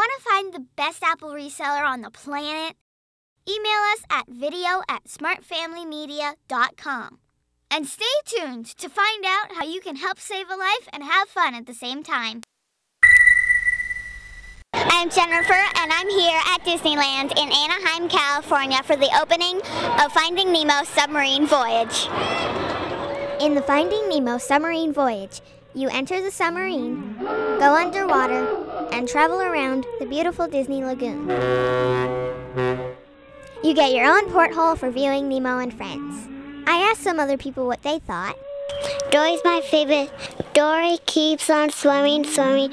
Want to find the best apple reseller on the planet? Email us at video at smartfamilymedia.com. And stay tuned to find out how you can help save a life and have fun at the same time. I'm Jennifer, and I'm here at Disneyland in Anaheim, California for the opening of Finding Nemo Submarine Voyage. In the Finding Nemo Submarine Voyage, you enter the submarine, go underwater, and travel around the beautiful Disney Lagoon. You get your own porthole for viewing Nemo and friends. I asked some other people what they thought. Dory's my favorite. Dory keeps on swimming, swimming.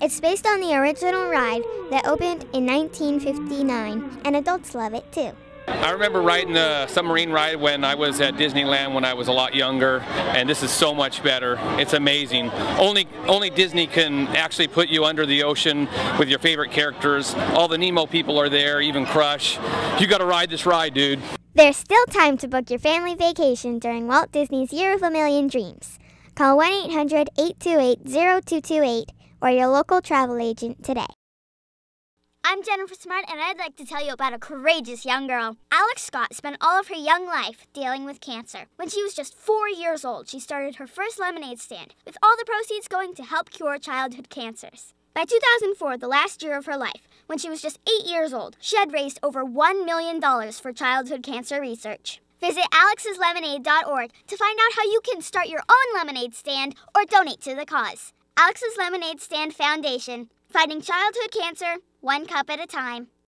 It's based on the original ride that opened in 1959, and adults love it too. I remember riding the submarine ride when I was at Disneyland when I was a lot younger, and this is so much better. It's amazing. Only only Disney can actually put you under the ocean with your favorite characters. All the Nemo people are there, even Crush. You got to ride this ride, dude. There's still time to book your family vacation during Walt Disney's Year of a Million Dreams. Call 1 800 828 0228 or your local travel agent today. I'm Jennifer Smart, and I'd like to tell you about a courageous young girl. Alex Scott spent all of her young life dealing with cancer. When she was just four years old, she started her first lemonade stand, with all the proceeds going to help cure childhood cancers. By 2004, the last year of her life, when she was just eight years old, she had raised over $1 million for childhood cancer research. Visit alexslemonade.org to find out how you can start your own lemonade stand or donate to the cause. Alex's Lemonade Stand Foundation, fighting childhood cancer one cup at a time.